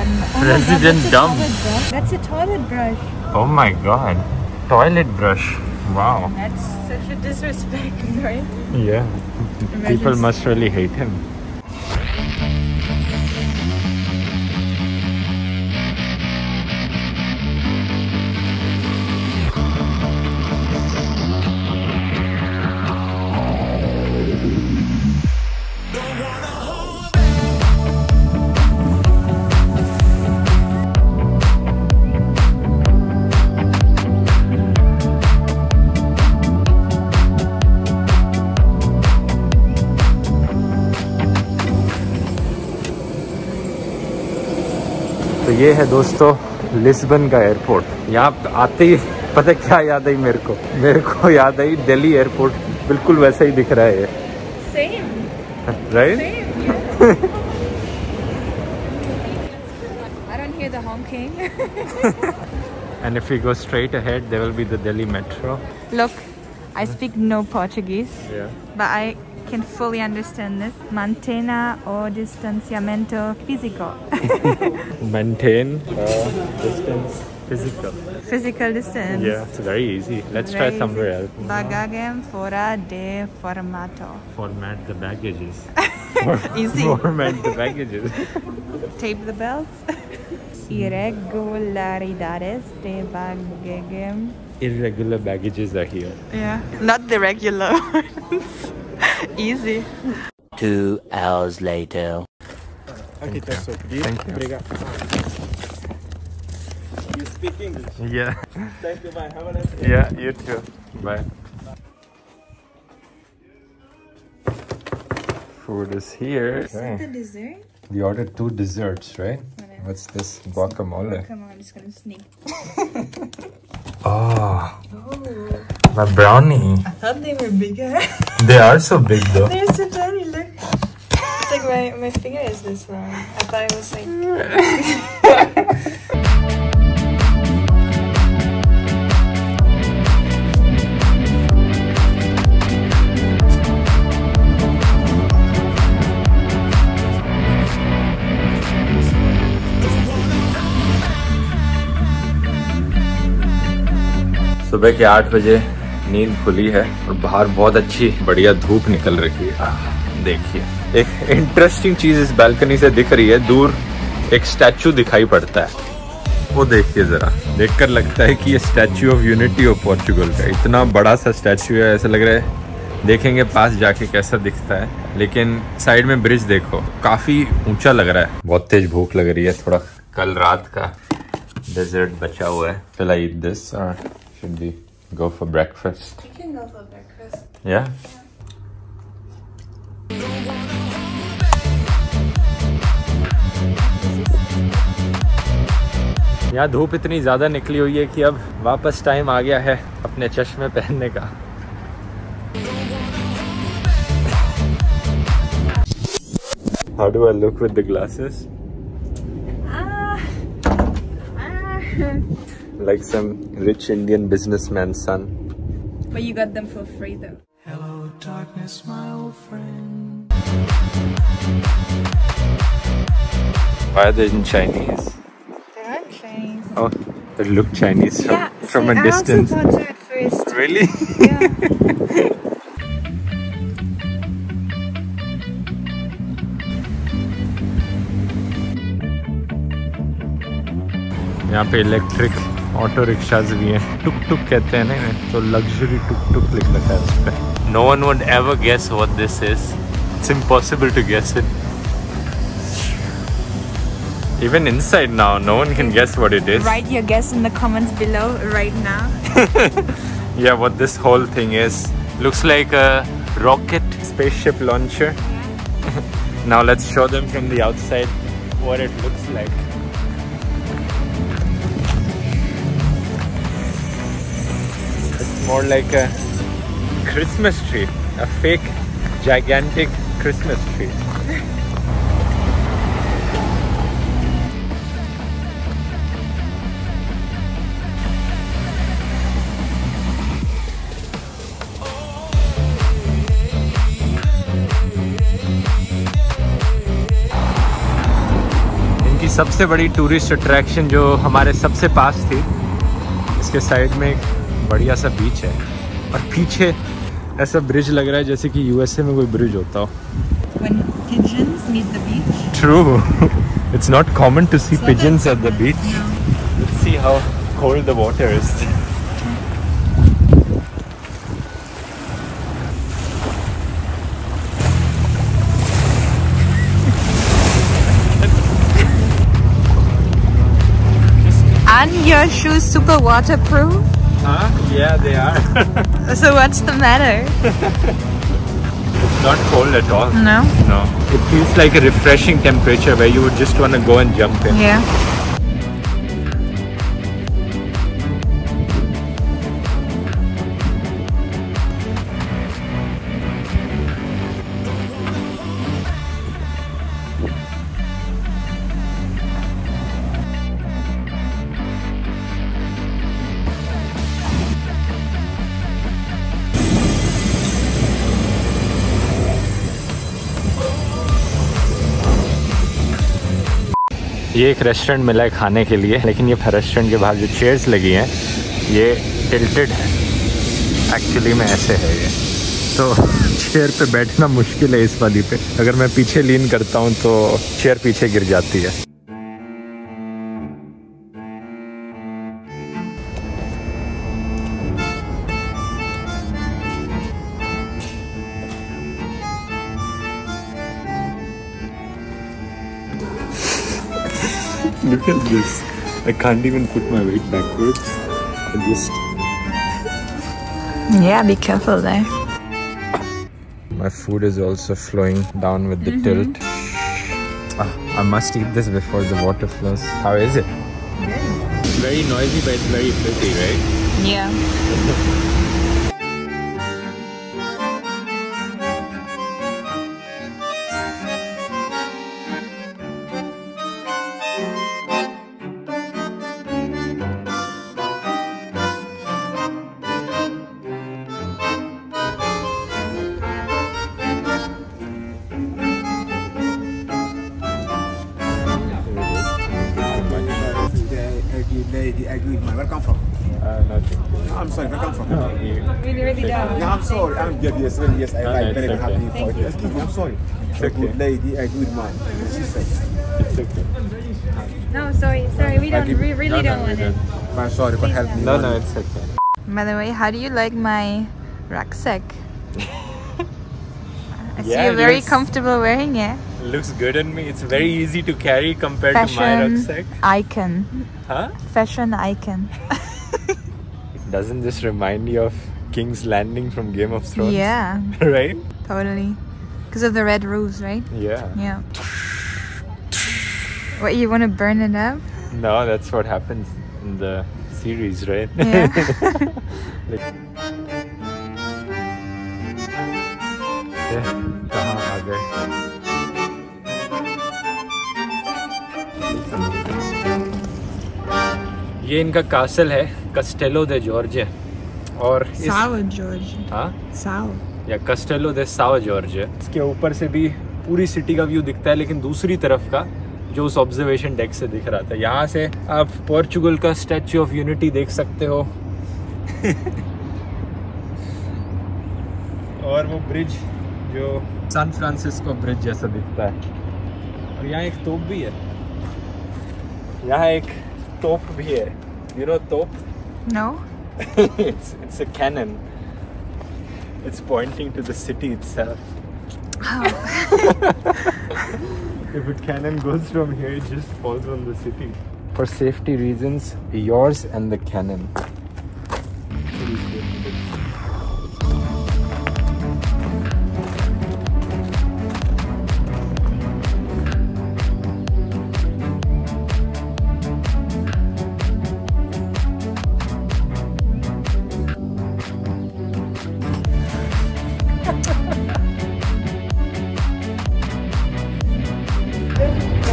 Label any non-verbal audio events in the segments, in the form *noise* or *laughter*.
Oh President God, dumb. that's a toilet brush. That's a toilet brush. Oh my god. Toilet brush. Wow. That's such a disrespect, *laughs* right? Yeah. People must really hate him. तो ये है दोस्तों Lisbon का airport यहाँ आते ही पता क्या याद आई मेरे को मेरे को याद आई दिल्ली एयरपोर्ट बिल्कुल वैसा ही दिख रहा है right. And if we go straight ahead, there will be the Delhi metro. Look, I speak no Portuguese, Yeah. but I can fully understand this. Mantena o distanciamento físico. *laughs* Maintain uh, distance physical. Physical distance. Yeah, it's very easy. Let's try somewhere easy. else. Bagagem fora de formato. Format the baggages. *laughs* Easy. Format the baggages. *laughs* Tape the belts. Irregularidades de bagagem. Irregular baggages are here. Yeah. Not the regular ones. *laughs* Easy. Two hours later. Aqui está só pedir. Thank you. Obrigado. You speak English. Yeah. Thank you, bye. Have a nice day. Yeah, you too. Bye. Food is here. The dessert? We ordered two desserts, right? What's this? Guacamole. Come on, I'm just gonna sneak. *laughs* Oh, my brownie. I thought they were bigger. *laughs* They are so big though. They're so tiny, look. It's like my, my finger is this long. I thought it was like. *laughs* सुबह के आठ बजे नींद खुली है और बाहर बहुत अच्छी, बढ़िया धूप निकल रही है। देखिए। एक इंटरेस्टिंग चीज़ इस बालकनी से दिख रही है। दूर एक स्टैचू दिखाई पड़ता है। वो देखिए जरा। देखकर लगता है कि ये statue of unity of Portugal का इतना बड़ा सा स्टैचू है, ऐसा लग रहा है। देखेंगे पास जाके कैसा दिखता है। लेकिन साइड में ब्रिज देखो। काफ़ी ऊँचा लग रहा है। बहुत तेज भूख लग रही है। थोड़ा कल रात का डेजर्ट बचा हुआ है। This or Should we go for breakfast? We can go for breakfast. Yeah? यहाँ धूप इतनी ज़्यादा निकली हुई है कि अब वापस टाइम आ गया है अपने चश्मे पहनने का how do I look with the glasses Like some rich Indian businessman's son. but you got them for free though. Hello, darkness, my old friend. Why are they in Chinese? They are Chinese. Oh, they look Chinese from, yeah, from see, a I distance. also thought so at first. Really? Yeah. यहाँ पे electric auto rickshaws भी हैं टुक टुक कहते हैं ना इन्हें, तो luxury टुक टुक लिख रखा है उस पर no one would ever guess what this is it's impossible to guess it Even inside now, no one can guess what it is. Write your guess in the comments below right now. *laughs* Yeah, what this whole thing is. Looks like a rocket spaceship launcher. *laughs* now let's show them from the outside what it looks like. More like a Christmas tree, a fake gigantic Christmas tree. सबसे बड़ी tourist attraction जो हमारे सबसे पास थी इसके side में एक बढ़िया सा बीच है। और पीछे ऐसा ब्रिज लग रहा है जैसे कि यूएसए में कोई ब्रिज होता हो। True it's not common to see pigeons at the beach see how cold the water is your shoes super waterproof? Huh? Yeah, they are. *laughs* So what's the matter? it's not cold at all. No. No. It feels like a refreshing temperature where you would just want to go and jump in. Yeah. ये एक restaurant मिला है खाने के लिए, लेकिन ये restaurant के बाहर जो चेयर्स लगी हैं, ये टिल्टेड है। एक्चुअली में ऐसे है ये। तो चेयर पे बैठना मुश्किल है इस वाली पे। अगर मैं पीछे लीन करता हूँ तो चेयर पीछे गिर जाती है। Look at this. I can't even put my weight backwards. I just Yeah, be careful there. My food is also flowing down with the tilt. Ah, I must eat this before the water flows. How is it? It's very noisy, but it's very pretty, right? Yeah. *laughs* Where come from? Uh, nothing. I'm sorry, where come from? Really, really down. Yeah, I'm sorry. I'm good. Yes, really, yes. I, No, I'm no, very it's happy for you. Excuse me, I'm sorry. A okay. good lady, a good man. She said. It's okay. No, sorry, sorry. We don't. give- We really No, no, don't want it. don't. I'm sorry, but help me. No, no, it's okay. By the way, how do you like my rucksack? *laughs* I see Yeah, you're very comfortable wearing it. Looks good on me. It's very easy to carry compared to my rucksack. icon. Huh? Fashion icon. *laughs* Doesn't this remind you of King's Landing from Game of Thrones? Yeah, *laughs* right? totally. Because of the red rose, right? Yeah. Yeah. What, you want to burn it up? No, that's what happens in the series, right? Yeah. *laughs* Like- ये ये इनका castle है कस्टेलो दे George और इस हाँ? या कस्टेलो दे Sao George इसके ऊपर से भी पूरी सिटी का व्यू दिखता है लेकिन दूसरी तरफ़ का जो उस ऑब्जर्वेशन डेक से दिख रहा था। यहाँ से आप पोर्चुगल का स्टैच्यू ऑफ़ यूनिटी देख सकते हो। *laughs* और वो ब्रिज जो सैन फ्रांसिस्को ब्रिज जैसा दिखता है। और यहाँ एक तोप भी है। यहाँ एक तोप भी है यू नो तोप No? *laughs* it's it's a cannon. It's pointing to the city itself. *laughs* if a cannon goes from here, it just falls on the city. For safety reasons, yours and the cannon.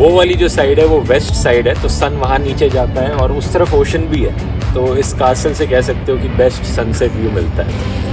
वो वाली जो side है, वो west side है तो सन वहाँ नीचे जाता है और उस तरफ़ ओशन भी है। तो इस कासल से कह सकते हो कि बेस्ट सनसेट व्यू मिलता है।